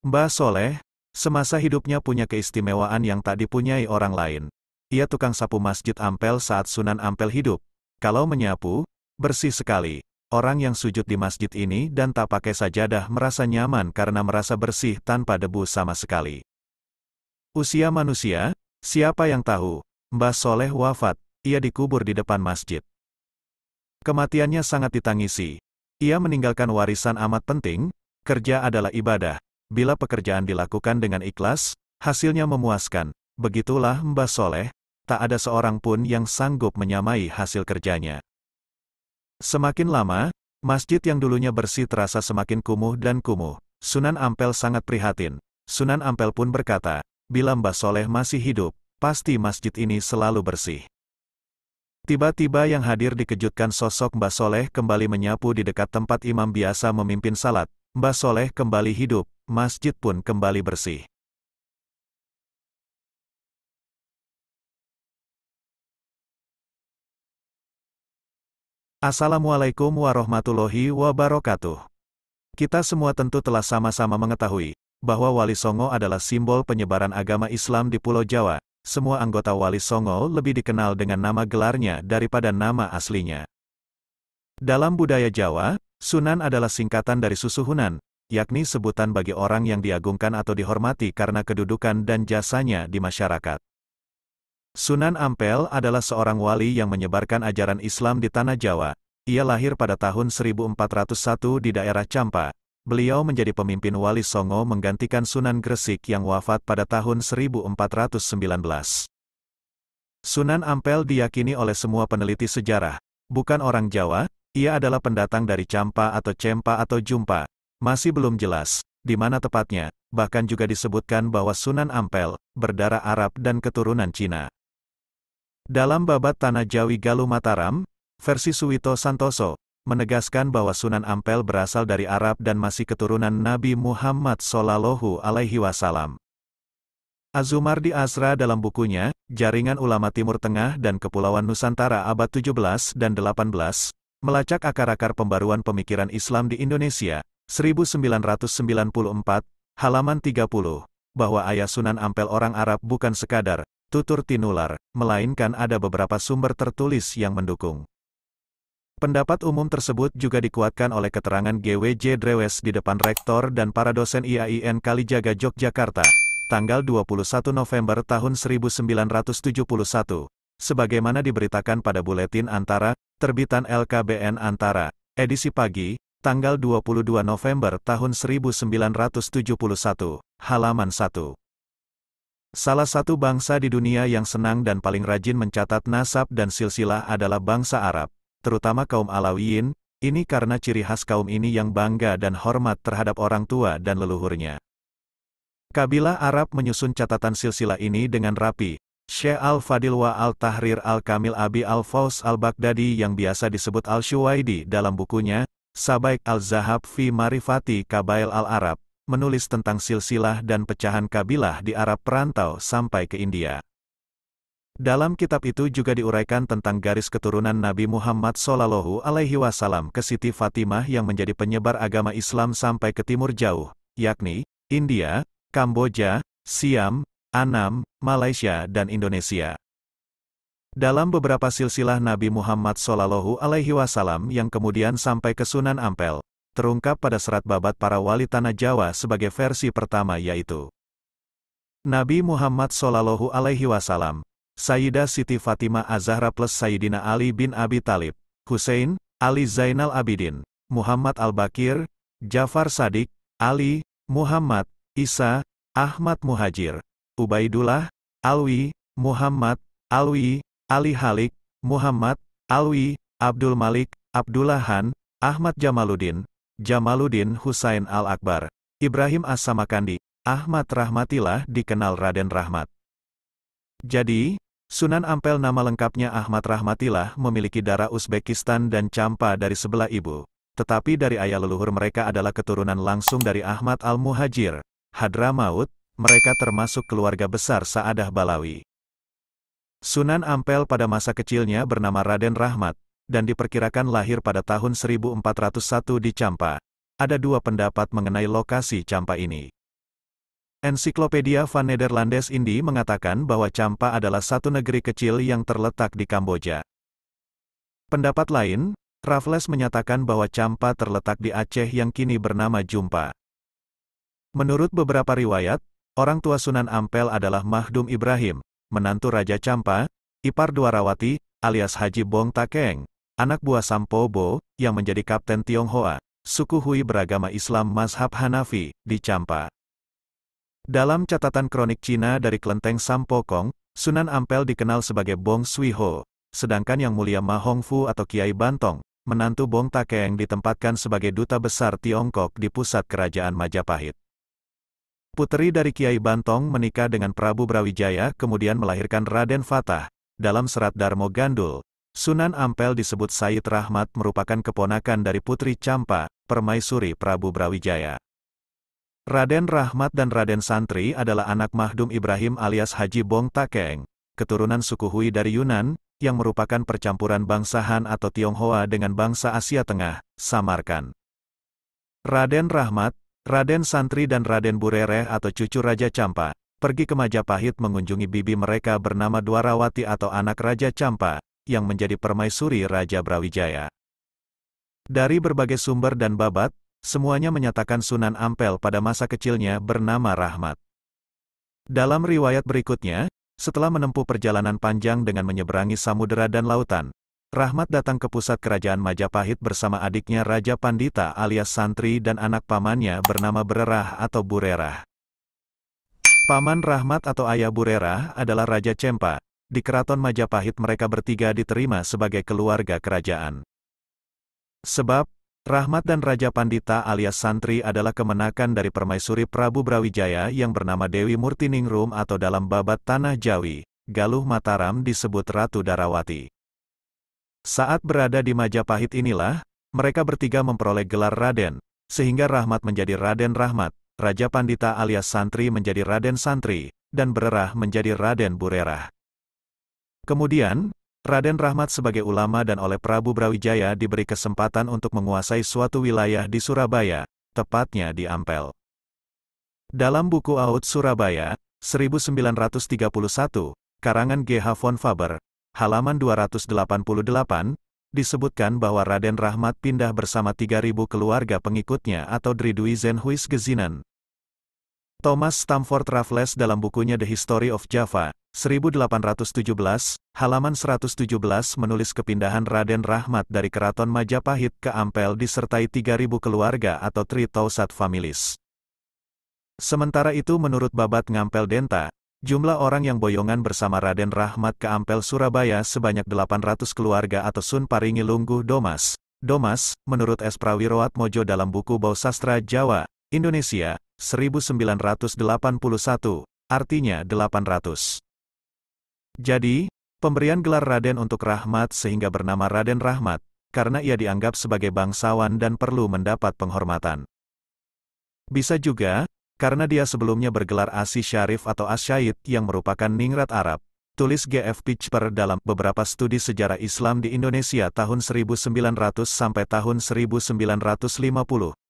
Mbah Soleh, semasa hidupnya punya keistimewaan yang tak dipunyai orang lain. Ia tukang sapu Masjid Ampel saat Sunan Ampel hidup. Kalau menyapu, bersih sekali. Orang yang sujud di masjid ini dan tak pakai sajadah merasa nyaman karena merasa bersih tanpa debu sama sekali. Usia manusia, siapa yang tahu? Mbah Soleh wafat, ia dikubur di depan masjid. Kematiannya sangat ditangisi. Ia meninggalkan warisan amat penting, kerja adalah ibadah. Bila pekerjaan dilakukan dengan ikhlas, hasilnya memuaskan. Begitulah Mbah Soleh, tak ada seorang pun yang sanggup menyamai hasil kerjanya. Semakin lama, masjid yang dulunya bersih terasa semakin kumuh dan kumuh. Sunan Ampel sangat prihatin. Sunan Ampel pun berkata, bila Mbah Soleh masih hidup, pasti masjid ini selalu bersih. Tiba-tiba yang hadir dikejutkan sosok Mbah Soleh kembali menyapu di dekat tempat imam biasa memimpin salat. Mbah Soleh kembali hidup, masjid pun kembali bersih. Assalamualaikum warahmatullahi wabarakatuh. Kita semua tentu telah sama-sama mengetahui bahwa Wali Songo adalah simbol penyebaran agama Islam di Pulau Jawa. Semua anggota Wali Songo lebih dikenal dengan nama gelarnya daripada nama aslinya. Dalam budaya Jawa, Sunan adalah singkatan dari susuhunan, yakni sebutan bagi orang yang diagungkan atau dihormati karena kedudukan dan jasanya di masyarakat. Sunan Ampel adalah seorang wali yang menyebarkan ajaran Islam di Tanah Jawa. Ia lahir pada tahun 1401 di daerah Campa. Beliau menjadi pemimpin wali Songo menggantikan Sunan Gresik yang wafat pada tahun 1419. Sunan Ampel diyakini oleh semua peneliti sejarah, bukan orang Jawa, ia adalah pendatang dari Campa atau Cempa atau Jumpa. Masih belum jelas, di mana tepatnya, bahkan juga disebutkan bahwa Sunan Ampel, berdarah Arab dan keturunan Cina. Dalam babat Tanah Jawi Galuh Mataram, versi Suwito Santoso, menegaskan bahwa Sunan Ampel berasal dari Arab dan masih keturunan Nabi Muhammad Sallallahu Alaihi Wasallam. Azumardi Azra dalam bukunya, Jaringan Ulama Timur Tengah dan Kepulauan Nusantara abad 17 dan 18, Melacak akar-akar pembaruan pemikiran Islam di Indonesia, 1994, halaman 30, bahwa ayah Sunan Ampel orang Arab bukan sekadar tutur tinular, melainkan ada beberapa sumber tertulis yang mendukung. Pendapat umum tersebut juga dikuatkan oleh keterangan GWJ Drewes di depan rektor dan para dosen IAIN Kalijaga Yogyakarta, tanggal 21 November tahun 1971, sebagaimana diberitakan pada buletin antara Terbitan LKBN Antara, edisi pagi, tanggal 22 November tahun 1971, halaman 1. Salah satu bangsa di dunia yang senang dan paling rajin mencatat nasab dan silsilah adalah bangsa Arab, terutama kaum Alawiyin, ini karena ciri khas kaum ini yang bangga dan hormat terhadap orang tua dan leluhurnya. Kabilah Arab menyusun catatan silsilah ini dengan rapi, Syekh Al-Fadil wa Al-Tahrir Al-Kamil Abi Al-Faus Al-Baghdadi yang biasa disebut Al-Shuwaidi dalam bukunya, Sabaik Al-Zahab fi Marifati Kabail Al-Arab, menulis tentang silsilah dan pecahan kabilah di Arab perantau sampai ke India. Dalam kitab itu juga diuraikan tentang garis keturunan Nabi Muhammad Sallallahu Alaihi Wasallam ke Siti Fatimah yang menjadi penyebar agama Islam sampai ke timur jauh, yakni India, Kamboja, Siam, Anam, Malaysia dan Indonesia. Dalam beberapa silsilah Nabi Muhammad Sallallahu Alaihi Wasallam yang kemudian sampai ke Sunan Ampel, terungkap pada serat babat para wali tanah Jawa sebagai versi pertama yaitu Nabi Muhammad Sallallahu Alaihi Wasallam, Sayyidah Siti Fatimah Azahra plus Sayyidina Ali bin Abi Talib, Hussein, Ali Zainal Abidin, Muhammad Al-Bakir, Jafar Sadik, Ali, Muhammad, Isa, Ahmad Muhajir, Ubaidullah, Alwi, Muhammad, Alwi, Ali Halik, Muhammad, Alwi, Abdul Malik, Abdullah Han, Ahmad Jamaluddin, Jamaluddin Husain Al-Akbar, Ibrahim As-Samakandi, Ahmad Rahmatillah dikenal Raden Rahmat. Jadi, Sunan Ampel nama lengkapnya Ahmad Rahmatillah memiliki darah Uzbekistan dan Campa dari sebelah ibu. Tetapi dari ayah leluhur mereka adalah keturunan langsung dari Ahmad Al-Muhajir, Hadramaut, mereka termasuk keluarga besar Saadah Balawi. Sunan Ampel pada masa kecilnya bernama Raden Rahmat, dan diperkirakan lahir pada tahun 1401 di Campa. Ada dua pendapat mengenai lokasi Campa ini. Ensiklopedia van Nederlandes Indi mengatakan bahwa Champa adalah satu negeri kecil yang terletak di Kamboja. Pendapat lain, Raffles menyatakan bahwa Champa terletak di Aceh yang kini bernama Jumpa. Menurut beberapa riwayat, orang tua Sunan Ampel adalah Mahdum Ibrahim, menantu Raja Champa, ipar Dwarawati, alias Haji Bong Takeng, anak buah Sampobo, yang menjadi Kapten Tionghoa, suku Hui beragama Islam Mazhab Hanafi, di Champa. Dalam catatan kronik Cina dari kelenteng Sampokong, Sunan Ampel dikenal sebagai Bong Sui Ho, sedangkan Yang Mulia Ma Hongfu atau Kiai Bantong, menantu Bong Takeng ditempatkan sebagai duta besar Tiongkok di pusat kerajaan Majapahit. Puteri dari Kiai Bantong menikah dengan Prabu Brawijaya kemudian melahirkan Raden Fatah. Dalam serat Darmo Gandul, Sunan Ampel disebut Said Rahmat merupakan keponakan dari Putri Campa, permaisuri Prabu Brawijaya. Raden Rahmat dan Raden Santri adalah anak Mahdum Ibrahim alias Haji Bong Takeng, keturunan suku Hui dari Yunan, yang merupakan percampuran bangsa Han atau Tionghoa dengan bangsa Asia Tengah, Samarkan. Raden Rahmat, Raden Santri dan Raden Burereh atau cucu Raja Campa, pergi ke Majapahit mengunjungi bibi mereka bernama Dwarawati atau anak Raja Campa, yang menjadi permaisuri Raja Brawijaya. Dari berbagai sumber dan babat, Semuanya menyatakan Sunan Ampel pada masa kecilnya bernama Rahmat. Dalam riwayat berikutnya, setelah menempuh perjalanan panjang dengan menyeberangi samudera dan lautan, Rahmat datang ke pusat kerajaan Majapahit bersama adiknya Raja Pandita alias Santri dan anak pamannya bernama Bererah atau Burerah. Paman Rahmat atau ayah Burerah adalah Raja Cempa. Di keraton Majapahit mereka bertiga diterima sebagai keluarga kerajaan. Sebab, Rahmat dan Raja Pandita alias Santri adalah kemenakan dari permaisuri Prabu Brawijaya yang bernama Dewi Murtiningrum atau dalam babat Tanah Jawi, Galuh Mataram disebut Ratu Darawati. Saat berada di Majapahit inilah, mereka bertiga memperoleh gelar Raden, sehingga Rahmat menjadi Raden Rahmat, Raja Pandita alias Santri menjadi Raden Santri, dan Bererah menjadi Raden Burerah. Kemudian, Raden Rahmat sebagai ulama dan oleh Prabu Brawijaya diberi kesempatan untuk menguasai suatu wilayah di Surabaya, tepatnya di Ampel. Dalam buku Aut Surabaya, 1931, karangan G. Von Faber, halaman 288, disebutkan bahwa Raden Rahmat pindah bersama 3.000 keluarga pengikutnya atau Driduizen Huisgezinnen. Thomas Stamford Raffles dalam bukunya The History of Java, 1817, halaman 117 menulis kepindahan Raden Rahmat dari Keraton Majapahit ke Ampel disertai 3.000 keluarga atau Tausat Families. Sementara itu menurut Babat Ngampel Denta, jumlah orang yang boyongan bersama Raden Rahmat ke Ampel Surabaya sebanyak 800 keluarga atau Sun Paringi Lungguh Domas. Domas, menurut S. Prawiroat Mojo dalam buku Bau Sastra Jawa, Indonesia, 1981, artinya 800. Jadi, pemberian gelar Raden untuk Rahmat sehingga bernama Raden Rahmat, karena ia dianggap sebagai bangsawan dan perlu mendapat penghormatan. Bisa juga, karena dia sebelumnya bergelar Asi Syarif atau Asyaid yang merupakan ningrat Arab, tulis G.F. Pitchper dalam beberapa studi sejarah Islam di Indonesia tahun 1900 sampai tahun 1950,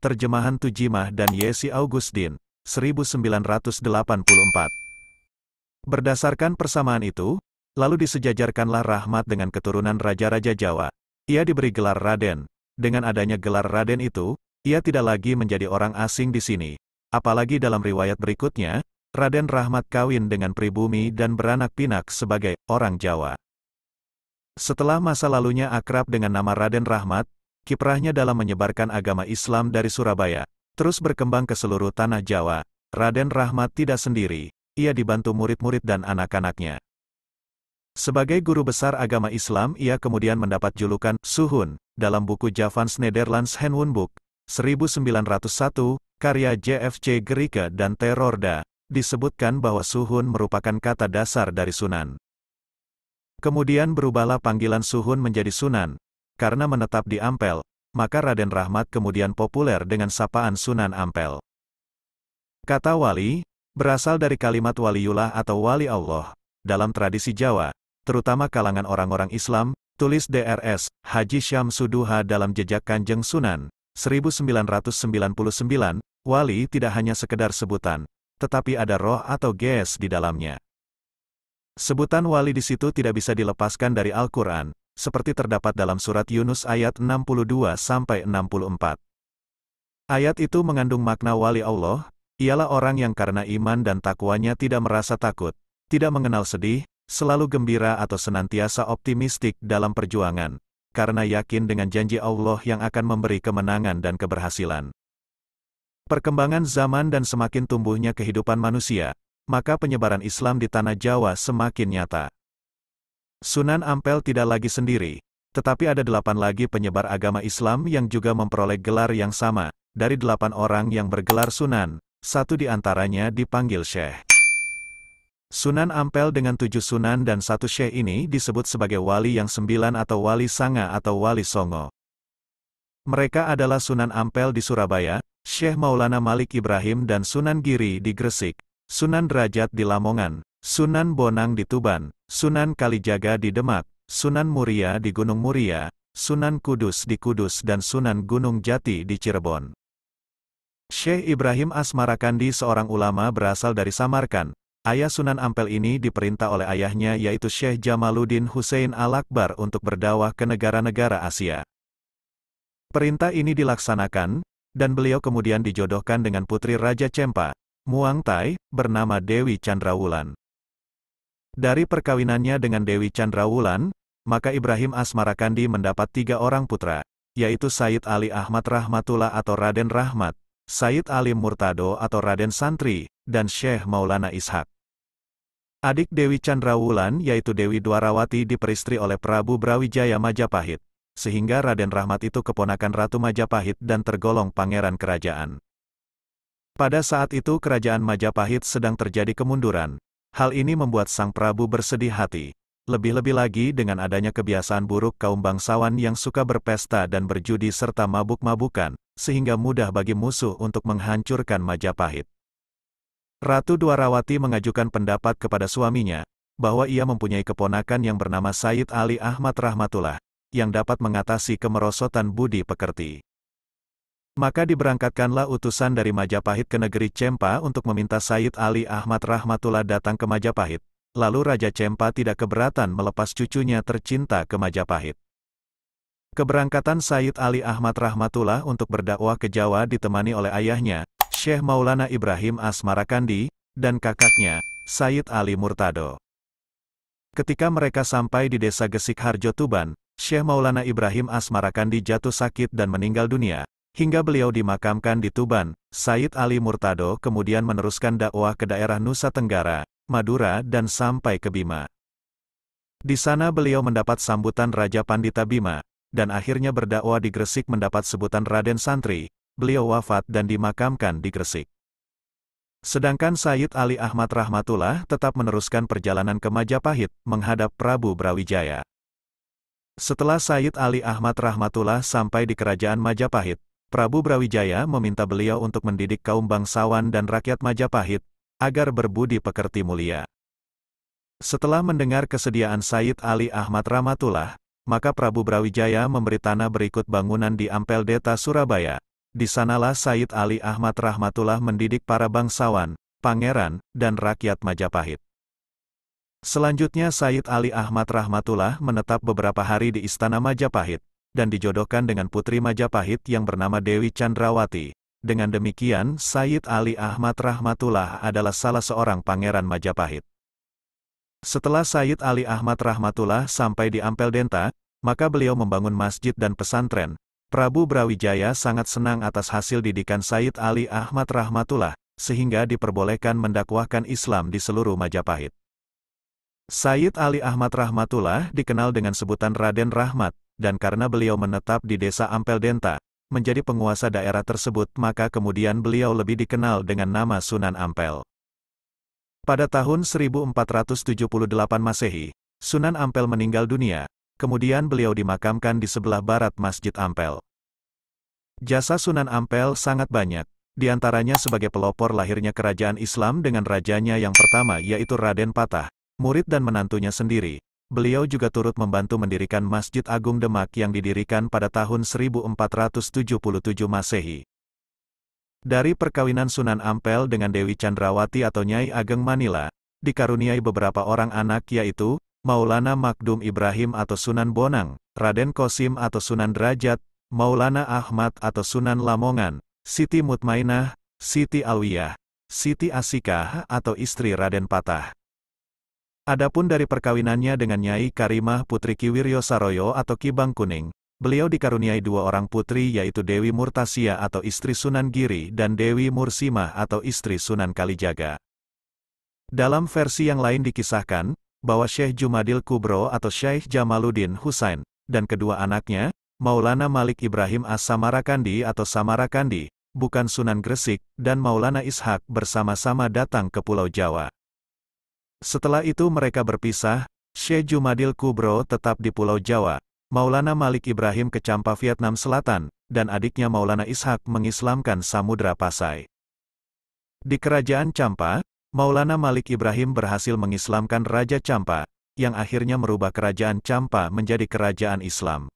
terjemahan Tujimah dan Yesi Augustin, 1984. Berdasarkan persamaan itu, lalu disejajarkanlah Rahmat dengan keturunan Raja-Raja Jawa. Ia diberi gelar Raden. Dengan adanya gelar Raden itu, ia tidak lagi menjadi orang asing di sini. Apalagi dalam riwayat berikutnya, Raden Rahmat kawin dengan pribumi dan beranak pinak sebagai orang Jawa. Setelah masa lalunya akrab dengan nama Raden Rahmat, kiprahnya dalam menyebarkan agama Islam dari Surabaya, terus berkembang ke seluruh tanah Jawa. Raden Rahmat tidak sendiri, ia dibantu murid-murid dan anak-anaknya. Sebagai guru besar agama Islam ia kemudian mendapat julukan Suhun dalam buku Javans Nederlands Handwoonboek 1901, karya JFC Gerike dan Terorda, disebutkan bahwa Suhun merupakan kata dasar dari Sunan. Kemudian berubahlah panggilan Suhun menjadi Sunan, karena menetap di Ampel, maka Raden Rahmat kemudian populer dengan sapaan Sunan Ampel. Kata wali, berasal dari kalimat waliullah atau wali Allah. Dalam tradisi Jawa, terutama kalangan orang-orang Islam, tulis DRS, Haji Syamsuduha dalam jejak Kanjeng Sunan, 1999, wali tidak hanya sekedar sebutan, tetapi ada roh atau ges di dalamnya. Sebutan wali di situ tidak bisa dilepaskan dari Al-Quran, seperti terdapat dalam surat Yunus ayat 62-64. Ayat itu mengandung makna wali Allah, ialah orang yang karena iman dan takwanya tidak merasa takut, tidak mengenal sedih, selalu gembira atau senantiasa optimistik dalam perjuangan, karena yakin dengan janji Allah yang akan memberi kemenangan dan keberhasilan. Perkembangan zaman dan semakin tumbuhnya kehidupan manusia, maka penyebaran Islam di tanah Jawa semakin nyata. Sunan Ampel tidak lagi sendiri, tetapi ada delapan lagi penyebar agama Islam yang juga memperoleh gelar yang sama, dari delapan orang yang bergelar Sunan, satu di antaranya dipanggil Syekh. Sunan Ampel dengan tujuh sunan dan satu syekh ini disebut sebagai wali yang sembilan atau wali sanga atau wali songo. Mereka adalah Sunan Ampel di Surabaya, Syekh Maulana Malik Ibrahim dan Sunan Giri di Gresik, Sunan Derajat di Lamongan, Sunan Bonang di Tuban, Sunan Kalijaga di Demak, Sunan Muria di Gunung Muria, Sunan Kudus di Kudus dan Sunan Gunung Jati di Cirebon. Syekh Ibrahim Asmarakandi seorang ulama berasal dari Samarkand, Ayah Sunan Ampel ini diperintah oleh ayahnya yaitu Syekh Jamaluddin Hussein Al-Akbar untuk berdakwah ke negara-negara Asia. Perintah ini dilaksanakan, dan beliau kemudian dijodohkan dengan putri Raja Cempa, Muang Thai, bernama Dewi Chandrawulan. Dari perkawinannya dengan Dewi Chandrawulan, maka Ibrahim Asmarakandi mendapat tiga orang putra, yaitu Said Ali Ahmad Rahmatullah atau Raden Rahmat, Said Ali Murtado atau Raden Santri, dan Syekh Maulana Ishak. Adik Dewi Chandrawulan yaitu Dewi Dwarawati diperistri oleh Prabu Brawijaya Majapahit, sehingga Raden Rahmat itu keponakan Ratu Majapahit dan tergolong pangeran kerajaan. Pada saat itu kerajaan Majapahit sedang terjadi kemunduran. Hal ini membuat sang Prabu bersedih hati. Lebih-lebih lagi dengan adanya kebiasaan buruk kaum bangsawan yang suka berpesta dan berjudi serta mabuk-mabukan, sehingga mudah bagi musuh untuk menghancurkan Majapahit. Ratu Dwarawati mengajukan pendapat kepada suaminya, bahwa ia mempunyai keponakan yang bernama Said Ali Ahmad Rahmatullah, yang dapat mengatasi kemerosotan budi pekerti. Maka diberangkatkanlah utusan dari Majapahit ke negeri Cempa untuk meminta Said Ali Ahmad Rahmatullah datang ke Majapahit, lalu Raja Cempa tidak keberatan melepas cucunya tercinta ke Majapahit. Keberangkatan Said Ali Ahmad Rahmatullah untuk berdakwah ke Jawa ditemani oleh ayahnya, Syekh Maulana Ibrahim Asmarakandi, dan kakaknya, Said Ali Murtado. Ketika mereka sampai di desa Gesik Harjo Tuban, Syekh Maulana Ibrahim Asmarakandi jatuh sakit dan meninggal dunia. Hingga beliau dimakamkan di Tuban, Said Ali Murtado kemudian meneruskan dakwah ke daerah Nusa Tenggara, Madura dan sampai ke Bima. Di sana beliau mendapat sambutan Raja Pandita Bima, dan akhirnya berdakwah di Gresik mendapat sebutan Raden Santri, beliau wafat dan dimakamkan di Gresik. Sedangkan Sayyid Ali Ahmad Rahmatullah tetap meneruskan perjalanan ke Majapahit, menghadap Prabu Brawijaya. Setelah Sayyid Ali Ahmad Rahmatullah sampai di kerajaan Majapahit, Prabu Brawijaya meminta beliau untuk mendidik kaum bangsawan dan rakyat Majapahit, agar berbudi pekerti mulia. Setelah mendengar kesediaan Sayyid Ali Ahmad Rahmatullah, maka Prabu Brawijaya memberi tanah berikut bangunan di Ampel Deta Surabaya, di sanalah Said Ali Ahmad Rahmatullah mendidik para bangsawan, pangeran, dan rakyat Majapahit. Selanjutnya Said Ali Ahmad Rahmatullah menetap beberapa hari di Istana Majapahit, dan dijodohkan dengan putri Majapahit yang bernama Dewi Chandrawati. Dengan demikian, Said Ali Ahmad Rahmatullah adalah salah seorang pangeran Majapahit. Setelah Said Ali Ahmad Rahmatullah sampai di Ampel Denta, maka beliau membangun masjid dan pesantren, Prabu Brawijaya sangat senang atas hasil didikan Said Ali Ahmad Rahmatullah, sehingga diperbolehkan mendakwahkan Islam di seluruh Majapahit. Said Ali Ahmad Rahmatullah dikenal dengan sebutan Raden Rahmat, dan karena beliau menetap di desa Ampel Denta, menjadi penguasa daerah tersebut maka kemudian beliau lebih dikenal dengan nama Sunan Ampel. Pada tahun 1478 Masehi, Sunan Ampel meninggal dunia, Kemudian beliau dimakamkan di sebelah barat Masjid Ampel. Jasa Sunan Ampel sangat banyak, di antaranya sebagai pelopor lahirnya kerajaan Islam dengan rajanya yang pertama yaitu Raden Patah, murid dan menantunya sendiri. Beliau juga turut membantu mendirikan Masjid Agung Demak yang didirikan pada tahun 1477 Masehi. Dari perkawinan Sunan Ampel dengan Dewi Chandrawati atau Nyai Ageng Manila, dikaruniai beberapa orang anak yaitu, Maulana Makdum Ibrahim atau Sunan Bonang, Raden Kosim atau Sunan Derajat, Maulana Ahmad atau Sunan Lamongan, Siti Mutmainah, Siti Alwiyah, Siti Asikah atau istri Raden Patah. Adapun dari perkawinannya dengan Nyai Karimah Putri Kiwiryo Saroyo atau Kibang Kuning, Beliau dikaruniai dua orang putri yaitu Dewi Murtasia atau istri Sunan Giri dan Dewi Mursimah atau istri Sunan Kalijaga. Dalam versi yang lain dikisahkan, bahwa Syekh Jumadil Kubro atau Syekh Jamaluddin Husain, dan kedua anaknya, Maulana Malik Ibrahim As-Samarakandi atau Samarakandi, bukan Sunan Gresik, dan Maulana Ishak bersama-sama datang ke Pulau Jawa. Setelah itu mereka berpisah, Syekh Jumadil Kubro tetap di Pulau Jawa, Maulana Malik Ibrahim ke Champa Vietnam Selatan, dan adiknya Maulana Ishak mengislamkan Samudra Pasai. Di Kerajaan Champa, Maulana Malik Ibrahim berhasil mengislamkan Raja Champa, yang akhirnya merubah Kerajaan Champa menjadi Kerajaan Islam.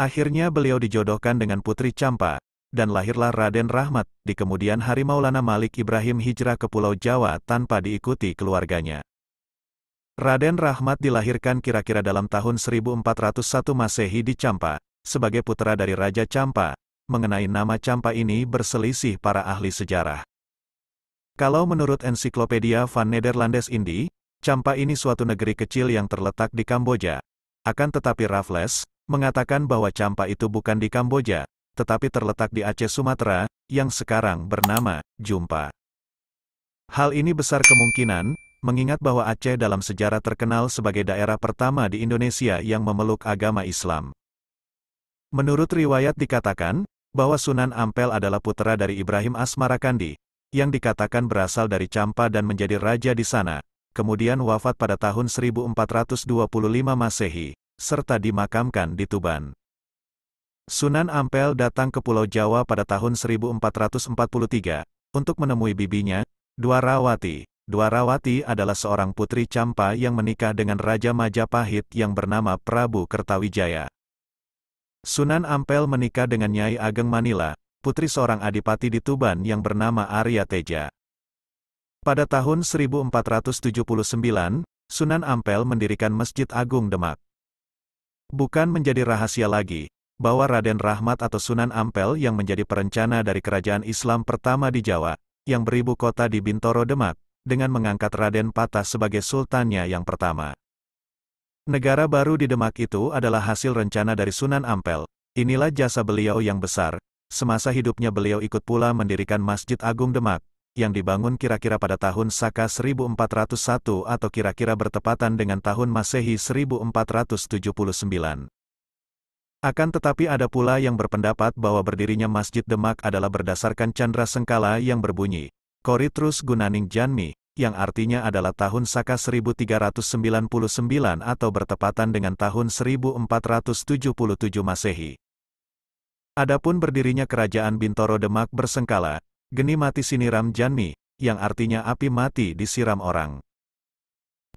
Akhirnya beliau dijodohkan dengan Putri Champa, dan lahirlah Raden Rahmat, di kemudian hari Maulana Malik Ibrahim hijrah ke Pulau Jawa tanpa diikuti keluarganya. Raden Rahmat dilahirkan kira-kira dalam tahun 1401 Masehi di Campa, sebagai putra dari Raja Campa. Mengenai nama Campa ini berselisih para ahli sejarah. Kalau menurut ensiklopedia Van Nederlandes Indi, Campa ini suatu negeri kecil yang terletak di Kamboja. Akan tetapi Raffles, mengatakan bahwa Campa itu bukan di Kamboja, tetapi terletak di Aceh Sumatera, yang sekarang bernama Jumpa. Hal ini besar kemungkinan, mengingat bahwa Aceh dalam sejarah terkenal sebagai daerah pertama di Indonesia yang memeluk agama Islam. Menurut riwayat dikatakan, bahwa Sunan Ampel adalah putra dari Ibrahim Asmarakandi, yang dikatakan berasal dari Campa dan menjadi raja di sana, kemudian wafat pada tahun 1425 Masehi, serta dimakamkan di Tuban. Sunan Ampel datang ke Pulau Jawa pada tahun 1443, untuk menemui bibinya, Dwarawati, Dwarawati adalah seorang putri Campa yang menikah dengan Raja Majapahit yang bernama Prabu Kertawijaya. Sunan Ampel menikah dengan Nyai Ageng Manila, putri seorang adipati di Tuban yang bernama Arya Teja. Pada tahun 1479, Sunan Ampel mendirikan Masjid Agung Demak. Bukan menjadi rahasia lagi, bahwa Raden Rahmat atau Sunan Ampel yang menjadi perencana dari kerajaan Islam pertama di Jawa, yang beribu kota di Bintoro Demak, dengan mengangkat Raden Patah sebagai sultannya yang pertama. Negara baru di Demak itu adalah hasil rencana dari Sunan Ampel. Inilah jasa beliau yang besar. Semasa hidupnya beliau ikut pula mendirikan Masjid Agung Demak, yang dibangun kira-kira pada tahun Saka 1401 atau kira-kira bertepatan dengan tahun Masehi 1479. Akan tetapi ada pula yang berpendapat bahwa berdirinya Masjid Demak adalah berdasarkan candra sengkala yang berbunyi, Koritrus Gunaning Janmi, yang artinya adalah tahun Saka 1399 atau bertepatan dengan tahun 1477 Masehi. Adapun berdirinya kerajaan Bintoro Demak bersengkala, geni mati siniram Janmi, yang artinya api mati disiram orang.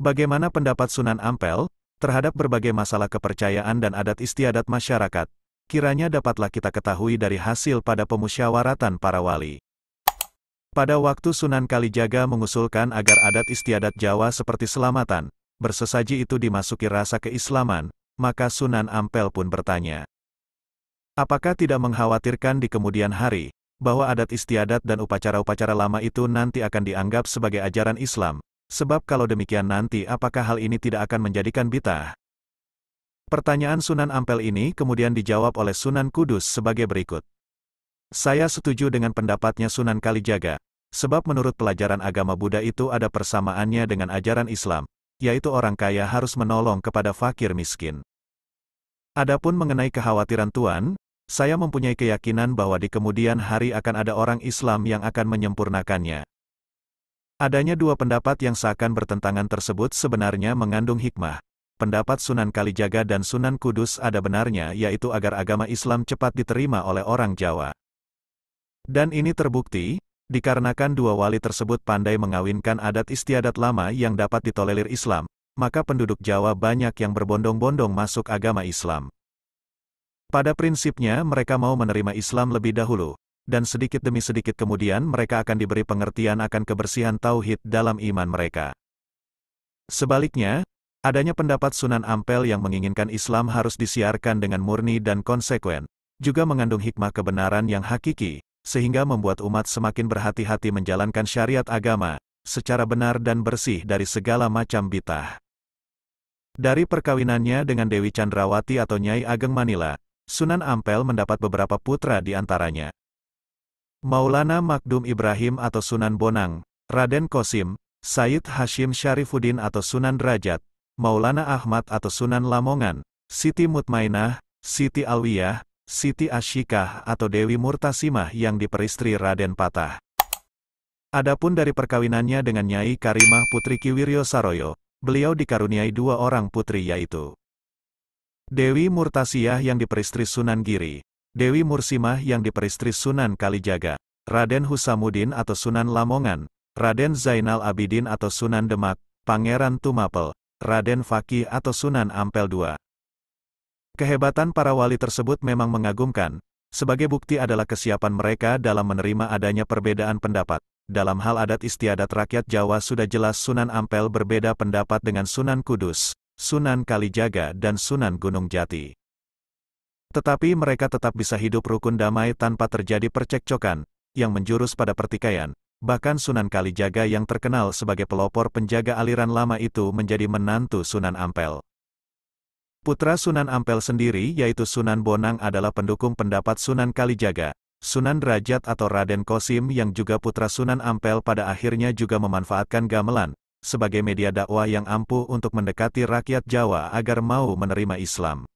Bagaimana pendapat Sunan Ampel, terhadap berbagai masalah kepercayaan dan adat istiadat masyarakat, kiranya dapatlah kita ketahui dari hasil pada pemusyawaratan para wali. Pada waktu Sunan Kalijaga mengusulkan agar adat istiadat Jawa seperti selamatan, bersesaji itu dimasuki rasa keislaman, maka Sunan Ampel pun bertanya. Apakah tidak mengkhawatirkan di kemudian hari, bahwa adat istiadat dan upacara-upacara lama itu nanti akan dianggap sebagai ajaran Islam, sebab kalau demikian nanti apakah hal ini tidak akan menjadikan bitah? Pertanyaan Sunan Ampel ini kemudian dijawab oleh Sunan Kudus sebagai berikut. Saya setuju dengan pendapatnya Sunan Kalijaga, sebab menurut pelajaran agama Buddha itu ada persamaannya dengan ajaran Islam, yaitu orang kaya harus menolong kepada fakir miskin. Adapun mengenai kekhawatiran Tuan, saya mempunyai keyakinan bahwa di kemudian hari akan ada orang Islam yang akan menyempurnakannya. Adanya dua pendapat yang seakan bertentangan tersebut sebenarnya mengandung hikmah. Pendapat Sunan Kalijaga dan Sunan Kudus ada benarnya yaitu agar agama Islam cepat diterima oleh orang Jawa. Dan ini terbukti, dikarenakan dua wali tersebut pandai mengawinkan adat istiadat lama yang dapat ditolerir Islam, maka penduduk Jawa banyak yang berbondong-bondong masuk agama Islam. Pada prinsipnya mereka mau menerima Islam lebih dahulu, dan sedikit demi sedikit kemudian mereka akan diberi pengertian akan kebersihan tauhid dalam iman mereka. Sebaliknya, adanya pendapat Sunan Ampel yang menginginkan Islam harus disiarkan dengan murni dan konsekuen, juga mengandung hikmah kebenaran yang hakiki, sehingga membuat umat semakin berhati-hati menjalankan syariat agama, secara benar dan bersih dari segala macam bitah. Dari perkawinannya dengan Dewi Chandrawati atau Nyai Ageng Manila, Sunan Ampel mendapat beberapa putra di antaranya. Maulana Makdum Ibrahim atau Sunan Bonang, Raden Kosim, Said Hashim Syarifuddin atau Sunan Derajat, Maulana Ahmad atau Sunan Lamongan, Siti Mutmainah, Siti Alwiyah, Siti Ashikah atau Dewi Murtasimah yang diperistri Raden Patah. Adapun dari perkawinannya dengan Nyai Karimah Putri Kiwiryo Saroyo, beliau dikaruniai dua orang putri yaitu Dewi Murtasiyah yang diperistri Sunan Giri, Dewi Mursimah yang diperistri Sunan Kalijaga, Raden Husamuddin atau Sunan Lamongan, Raden Zainal Abidin atau Sunan Demak, Pangeran Tumapel, Raden Fakih atau Sunan Ampel II. Kehebatan para wali tersebut memang mengagumkan, sebagai bukti adalah kesiapan mereka dalam menerima adanya perbedaan pendapat. Dalam hal adat istiadat rakyat Jawa sudah jelas Sunan Ampel berbeda pendapat dengan Sunan Kudus, Sunan Kalijaga dan Sunan Gunung Jati. Tetapi mereka tetap bisa hidup rukun damai tanpa terjadi percekcokan, yang menjurus pada pertikaian. Bahkan Sunan Kalijaga yang terkenal sebagai pelopor penjaga aliran lama itu menjadi menantu Sunan Ampel. Putra Sunan Ampel sendiri yaitu Sunan Bonang adalah pendukung pendapat Sunan Kalijaga, Sunan Derajat atau Raden Kosim yang juga putra Sunan Ampel pada akhirnya juga memanfaatkan gamelan, sebagai media dakwah yang ampuh untuk mendekati rakyat Jawa agar mau menerima Islam.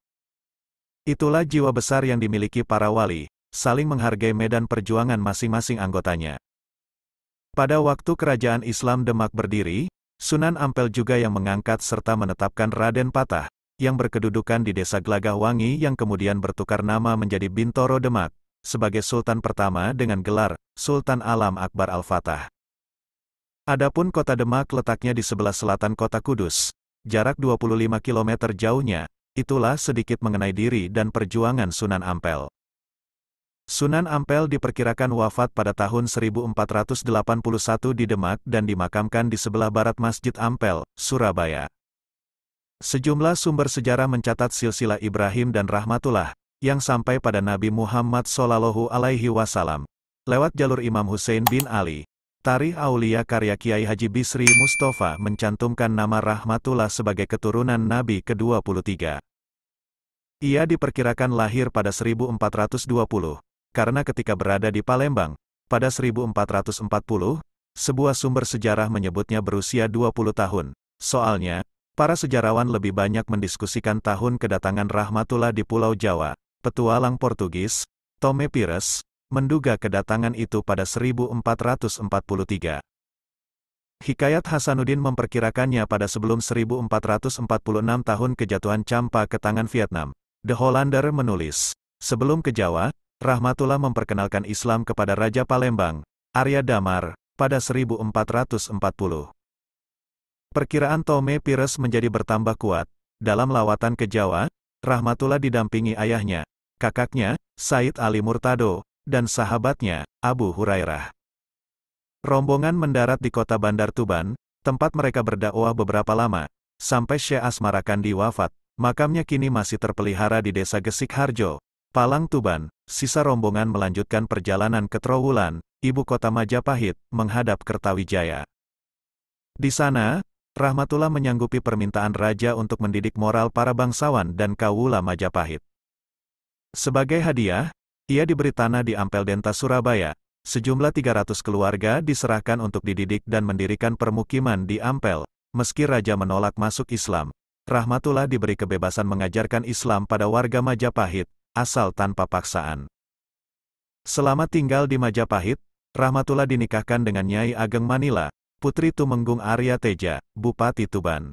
Itulah jiwa besar yang dimiliki para wali, saling menghargai medan perjuangan masing-masing anggotanya. Pada waktu kerajaan Islam Demak berdiri, Sunan Ampel juga yang mengangkat serta menetapkan Raden Patah, yang berkedudukan di desa Gelagah Wangi yang kemudian bertukar nama menjadi Bintoro Demak, sebagai sultan pertama dengan gelar Sultan Alam Akbar Al-Fatah. Adapun kota Demak letaknya di sebelah selatan kota Kudus, jarak 25 km jauhnya, itulah sedikit mengenai diri dan perjuangan Sunan Ampel. Sunan Ampel diperkirakan wafat pada tahun 1481 di Demak dan dimakamkan di sebelah barat Masjid Ampel, Surabaya. Sejumlah sumber sejarah mencatat silsilah Ibrahim dan Rahmatullah, yang sampai pada Nabi Muhammad Sallallahu Alaihi Wasallam. Lewat jalur Imam Hussein bin Ali, Tarikh Aulia karya Kiai Haji Bisri Mustafa mencantumkan nama Rahmatullah sebagai keturunan Nabi ke-23. Ia diperkirakan lahir pada 1420, karena ketika berada di Palembang, pada 1440, sebuah sumber sejarah menyebutnya berusia 20 tahun. Soalnya, para sejarawan lebih banyak mendiskusikan tahun kedatangan Rahmatullah di Pulau Jawa, petualang Portugis, Tome Pires, menduga kedatangan itu pada 1443. Hikayat Hasanuddin memperkirakannya pada sebelum 1446 tahun kejatuhan Champa ke tangan Vietnam. The Hollander menulis, sebelum ke Jawa, Rahmatullah memperkenalkan Islam kepada Raja Palembang, Arya Damar, pada 1440. Perkiraan Tome Pires menjadi bertambah kuat. Dalam lawatan ke Jawa, Rahmatullah didampingi ayahnya, kakaknya, Said Ali Murtado, dan sahabatnya, Abu Hurairah. Rombongan mendarat di kota Bandar Tuban, tempat mereka berdakwah beberapa lama, sampai Syekh Asmarakandi wafat. Makamnya kini masih terpelihara di desa Gesik Harjo, Palang Tuban. Sisa rombongan melanjutkan perjalanan ke Trowulan, ibu kota Majapahit, menghadap Kertawijaya. Di sana, Rahmatullah menyanggupi permintaan raja untuk mendidik moral para bangsawan dan kawula Majapahit. Sebagai hadiah, ia diberi tanah di Ampel Denta Surabaya. Sejumlah 300 keluarga diserahkan untuk dididik dan mendirikan permukiman di Ampel. Meski raja menolak masuk Islam, Rahmatullah diberi kebebasan mengajarkan Islam pada warga Majapahit, asal tanpa paksaan. Selama tinggal di Majapahit, Rahmatullah dinikahkan dengan Nyai Ageng Manila, Putri Tumenggung Arya Teja, Bupati Tuban.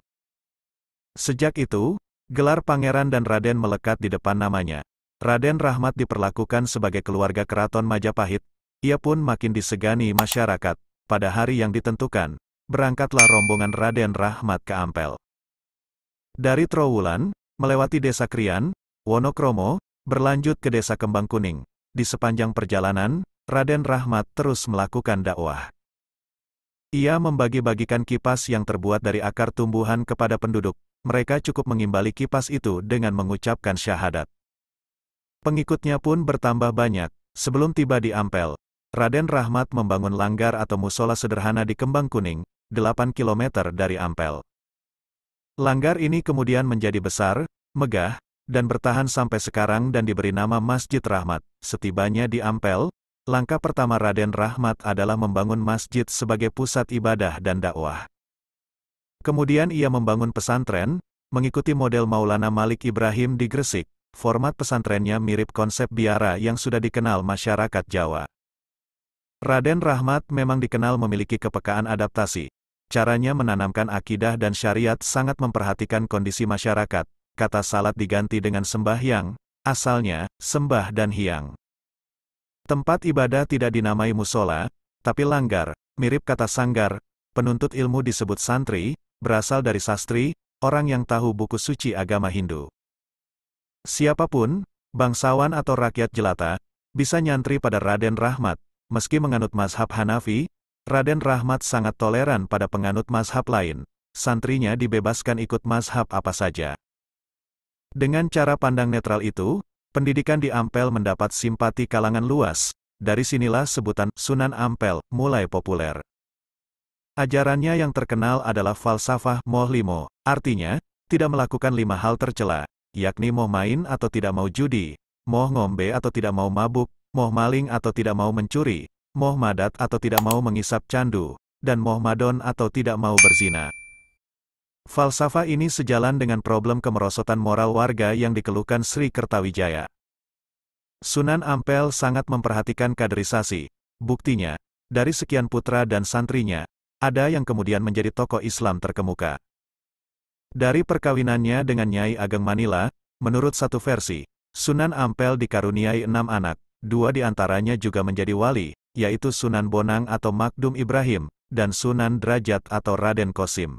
Sejak itu, gelar pangeran dan raden melekat di depan namanya. Raden Rahmat diperlakukan sebagai keluarga keraton Majapahit, ia pun makin disegani masyarakat. Pada hari yang ditentukan, berangkatlah rombongan Raden Rahmat ke Ampel. Dari Trowulan, melewati desa Krian, Wonokromo, berlanjut ke desa Kembang Kuning. Di sepanjang perjalanan, Raden Rahmat terus melakukan dakwah. Ia membagi-bagikan kipas yang terbuat dari akar tumbuhan kepada penduduk. Mereka cukup mengimbali kipas itu dengan mengucapkan syahadat. Pengikutnya pun bertambah banyak. Sebelum tiba di Ampel, Raden Rahmat membangun langgar atau musola sederhana di Kembang Kuning, 8 km dari Ampel. Langgar ini kemudian menjadi besar, megah, dan bertahan sampai sekarang dan diberi nama Masjid Rahmat. Setibanya di Ampel, langkah pertama Raden Rahmat adalah membangun masjid sebagai pusat ibadah dan dakwah. Kemudian ia membangun pesantren, mengikuti model Maulana Malik Ibrahim di Gresik, format pesantrennya mirip konsep biara yang sudah dikenal masyarakat Jawa. Raden Rahmat memang dikenal memiliki kepekaan adaptasi. Caranya menanamkan akidah dan syariat sangat memperhatikan kondisi masyarakat. Kata salat diganti dengan sembahyang, asalnya, sembah dan hiang. Tempat ibadah tidak dinamai musola, tapi langgar, mirip kata sanggar, penuntut ilmu disebut santri, berasal dari sastri, orang yang tahu buku suci agama Hindu. Siapa pun, bangsawan atau rakyat jelata, bisa nyantri pada Raden Rahmat. Meski menganut mazhab Hanafi, Raden Rahmat sangat toleran pada penganut mazhab lain. Santrinya dibebaskan ikut mazhab apa saja. Dengan cara pandang netral itu, pendidikan di Ampel mendapat simpati kalangan luas. Dari sinilah sebutan Sunan Ampel mulai populer. Ajarannya yang terkenal adalah falsafah mohlimo, artinya, tidak melakukan lima hal tercela, yakni mau main atau tidak mau judi, mau ngombe atau tidak mau mabuk, mau maling atau tidak mau mencuri, mau madat atau tidak mau mengisap candu, dan mau madon atau tidak mau berzina. Falsafah ini sejalan dengan problem kemerosotan moral warga yang dikeluhkan Sri Kertawijaya. Sunan Ampel sangat memperhatikan kaderisasi. Buktinya, dari sekian putra dan santrinya, ada yang kemudian menjadi tokoh Islam terkemuka. Dari perkawinannya dengan Nyai Ageng Manila, menurut satu versi, Sunan Ampel dikaruniai enam anak, dua di antaranya juga menjadi wali, yaitu Sunan Bonang atau Makdum Ibrahim, dan Sunan Derajat atau Raden Kosim.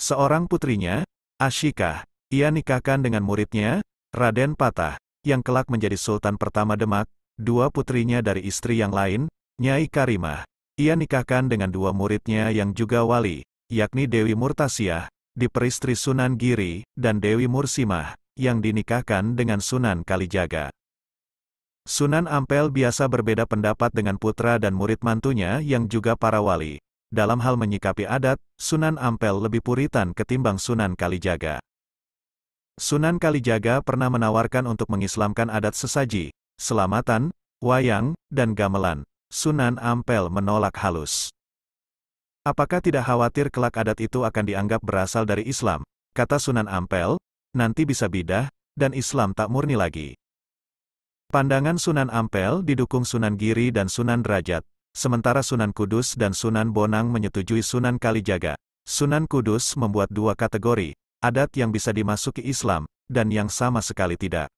Seorang putrinya, Ashikah, ia nikahkan dengan muridnya, Raden Patah, yang kelak menjadi Sultan pertama Demak, dua putrinya dari istri yang lain, Nyai Karimah. Ia nikahkan dengan dua muridnya yang juga wali, yakni Dewi Murtasiah, diperistri Sunan Giri, dan Dewi Mursimah, yang dinikahkan dengan Sunan Kalijaga. Sunan Ampel biasa berbeda pendapat dengan putra dan murid mantunya yang juga para wali. Dalam hal menyikapi adat, Sunan Ampel lebih puritan ketimbang Sunan Kalijaga. Sunan Kalijaga pernah menawarkan untuk mengislamkan adat sesaji, selamatan, wayang, dan gamelan. Sunan Ampel menolak halus. Apakah tidak khawatir kelak adat itu akan dianggap berasal dari Islam? Kata Sunan Ampel, nanti bisa bidah, dan Islam tak murni lagi. Pandangan Sunan Ampel didukung Sunan Giri dan Sunan Derajat, sementara Sunan Kudus dan Sunan Bonang menyetujui Sunan Kalijaga. Sunan Kudus membuat dua kategori, adat yang bisa dimasuki Islam, dan yang sama sekali tidak.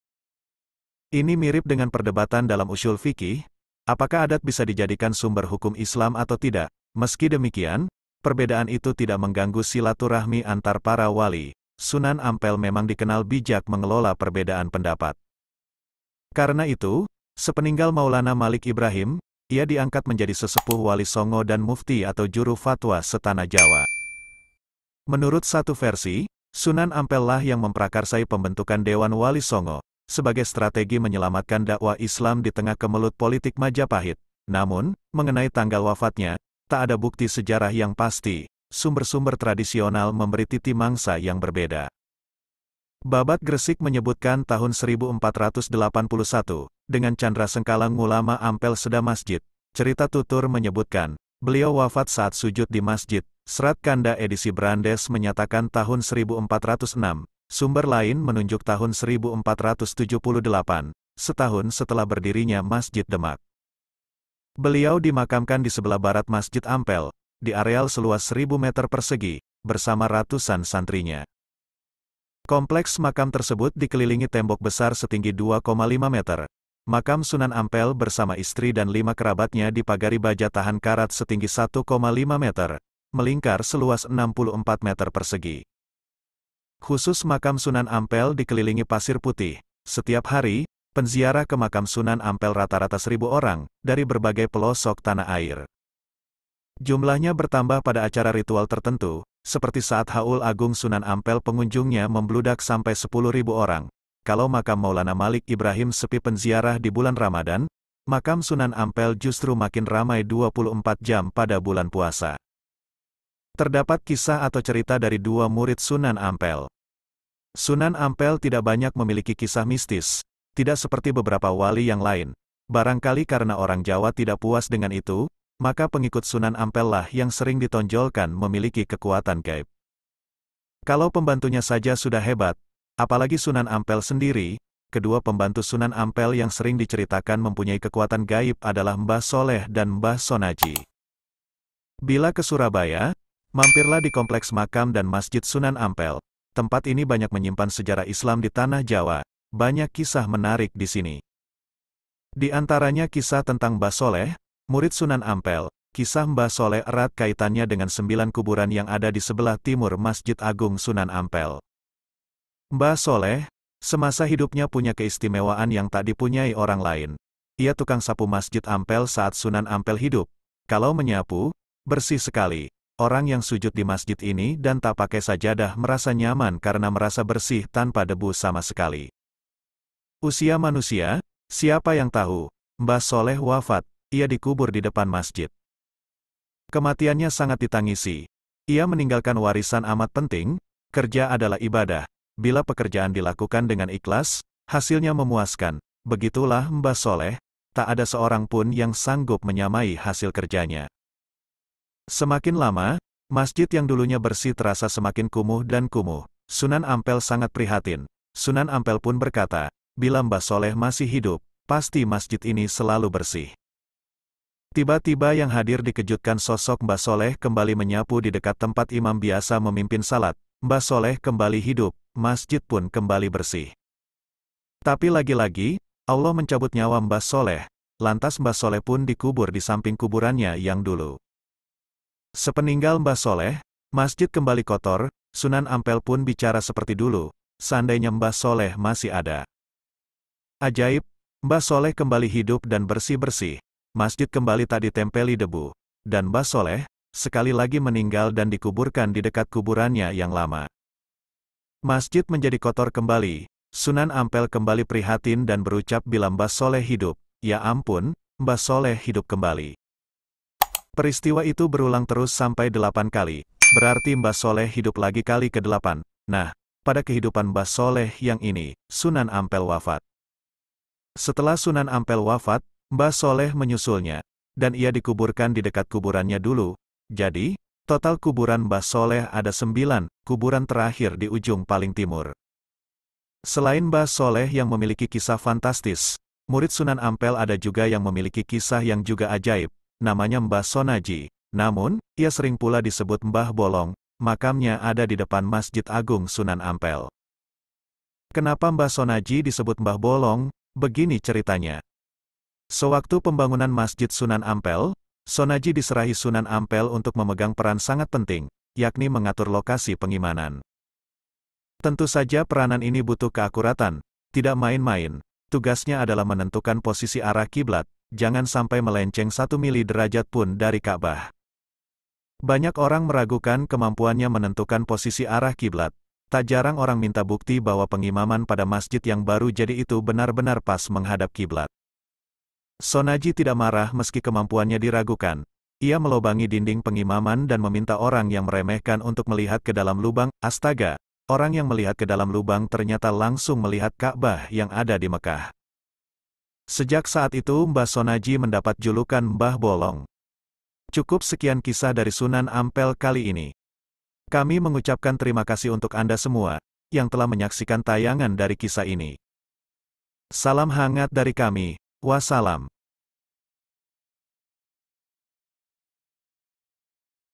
Ini mirip dengan perdebatan dalam usul fikih, apakah adat bisa dijadikan sumber hukum Islam atau tidak, Meski demikian, perbedaan itu tidak mengganggu silaturahmi antar para wali. Sunan Ampel memang dikenal bijak mengelola perbedaan pendapat. Karena itu, sepeninggal Maulana Malik Ibrahim, ia diangkat menjadi sesepuh wali songo dan mufti atau juru fatwa setanah Jawa. Menurut satu versi, Sunan Ampel lah yang memprakarsai pembentukan Dewan Wali Songo, sebagai strategi menyelamatkan dakwah Islam di tengah kemelut politik Majapahit. Namun, mengenai tanggal wafatnya, tak ada bukti sejarah yang pasti, sumber-sumber tradisional memberi titi mangsa yang berbeda. Babat Gresik menyebutkan tahun 1481, dengan Chandra Sengkalang Ulama Ampel Seda Masjid. Cerita tutur menyebutkan, beliau wafat saat sujud di masjid. Serat Kanda edisi Brandes menyatakan tahun 1406, sumber lain menunjuk tahun 1478, setahun setelah berdirinya Masjid Demak. Beliau dimakamkan di sebelah barat Masjid Ampel, di areal seluas 1000 meter persegi, bersama ratusan santrinya. Kompleks makam tersebut dikelilingi tembok besar setinggi 2,5 meter. Makam Sunan Ampel bersama istri dan lima kerabatnya dipagari baja tahan karat setinggi 1,5 meter, melingkar seluas 64 meter persegi. Khusus makam Sunan Ampel dikelilingi pasir putih. Setiap hari, penziarah ke makam Sunan Ampel rata-rata seribu orang, dari berbagai pelosok tanah air. Jumlahnya bertambah pada acara ritual tertentu, seperti saat Haul Agung Sunan Ampel pengunjungnya membludak sampai 10.000 orang. Kalau makam Maulana Malik Ibrahim sepi penziarah di bulan Ramadan, makam Sunan Ampel justru makin ramai 24 jam pada bulan puasa. Terdapat kisah atau cerita dari dua murid Sunan Ampel. Sunan Ampel tidak banyak memiliki kisah mistis, tidak seperti beberapa wali yang lain. Barangkali karena orang Jawa tidak puas dengan itu, maka pengikut Sunan Ampel lah yang sering ditonjolkan memiliki kekuatan gaib. Kalau pembantunya saja sudah hebat, apalagi Sunan Ampel sendiri, kedua pembantu Sunan Ampel yang sering diceritakan mempunyai kekuatan gaib adalah Mbah Soleh dan Mbah Sonaji. Bila ke Surabaya, mampirlah di kompleks makam dan masjid Sunan Ampel. Tempat ini banyak menyimpan sejarah Islam di tanah Jawa, banyak kisah menarik di sini. Di antaranya kisah tentang Mbah Soleh, murid Sunan Ampel. Kisah Mbah Soleh erat kaitannya dengan sembilan kuburan yang ada di sebelah timur Masjid Agung Sunan Ampel. Mbah Soleh, semasa hidupnya punya keistimewaan yang tak dipunyai orang lain. Ia tukang sapu Masjid Ampel saat Sunan Ampel hidup. Kalau menyapu, bersih sekali. Orang yang sujud di masjid ini dan tak pakai sajadah merasa nyaman karena merasa bersih tanpa debu sama sekali. Usia manusia, siapa yang tahu? Mbah Soleh wafat, ia dikubur di depan masjid. Kematiannya sangat ditangisi. Ia meninggalkan warisan amat penting, kerja adalah ibadah. Bila pekerjaan dilakukan dengan ikhlas, hasilnya memuaskan. Begitulah Mbah Soleh, tak ada seorang pun yang sanggup menyamai hasil kerjanya. Semakin lama, masjid yang dulunya bersih terasa semakin kumuh dan kumuh. Sunan Ampel sangat prihatin. Sunan Ampel pun berkata, Bila Mbah Soleh masih hidup, pasti masjid ini selalu bersih. Tiba-tiba yang hadir dikejutkan sosok Mbah Soleh kembali menyapu di dekat tempat imam biasa memimpin salat. Mbah Soleh kembali hidup, masjid pun kembali bersih. Tapi lagi-lagi, Allah mencabut nyawa Mbah Soleh, lantas Mbah Soleh pun dikubur di samping kuburannya yang dulu. Sepeninggal Mbah Soleh, masjid kembali kotor, Sunan Ampel pun bicara seperti dulu, seandainya Mbah Soleh masih ada. Ajaib, Mbah Soleh kembali hidup dan bersih-bersih. Masjid kembali tak ditempeli debu. Dan Mbah Soleh, sekali lagi meninggal dan dikuburkan di dekat kuburannya yang lama. Masjid menjadi kotor kembali. Sunan Ampel kembali prihatin dan berucap bila Mbah Soleh hidup. Ya ampun, Mbah Soleh hidup kembali. Peristiwa itu berulang terus sampai delapan kali. Berarti Mbah Soleh hidup lagi kali ke delapan. Nah, pada kehidupan Mbah Soleh yang ini, Sunan Ampel wafat. Setelah Sunan Ampel wafat, Mbah Soleh menyusulnya, dan ia dikuburkan di dekat kuburannya dulu. Jadi, total kuburan Mbah Soleh ada sembilan, kuburan terakhir di ujung paling timur. Selain Mbah Soleh yang memiliki kisah fantastis, murid Sunan Ampel ada juga yang memiliki kisah yang juga ajaib, namanya Mbah Sonaji. Namun, ia sering pula disebut Mbah Bolong, makamnya ada di depan Masjid Agung Sunan Ampel. Kenapa Mbah Sonaji disebut Mbah Bolong? Begini ceritanya. Sewaktu pembangunan Masjid Sunan Ampel, Sonaji diserahi Sunan Ampel untuk memegang peran sangat penting, yakni mengatur lokasi pengimanan. Tentu saja peranan ini butuh keakuratan, tidak main-main. Tugasnya adalah menentukan posisi arah kiblat, jangan sampai melenceng satu mili derajat pun dari Ka'bah. Banyak orang meragukan kemampuannya menentukan posisi arah kiblat. Tak jarang orang minta bukti bahwa pengimaman pada masjid yang baru jadi itu benar-benar pas menghadap kiblat. Sonaji tidak marah meski kemampuannya diragukan. Ia melobangi dinding pengimaman dan meminta orang yang meremehkan untuk melihat ke dalam lubang. Astaga, orang yang melihat ke dalam lubang ternyata langsung melihat Ka'bah yang ada di Mekah. Sejak saat itu Mbah Sonaji mendapat julukan Mbah Bolong. Cukup sekian kisah dari Sunan Ampel kali ini. Kami mengucapkan terima kasih untuk Anda semua yang telah menyaksikan tayangan dari kisah ini. Salam hangat dari kami. Wassalam.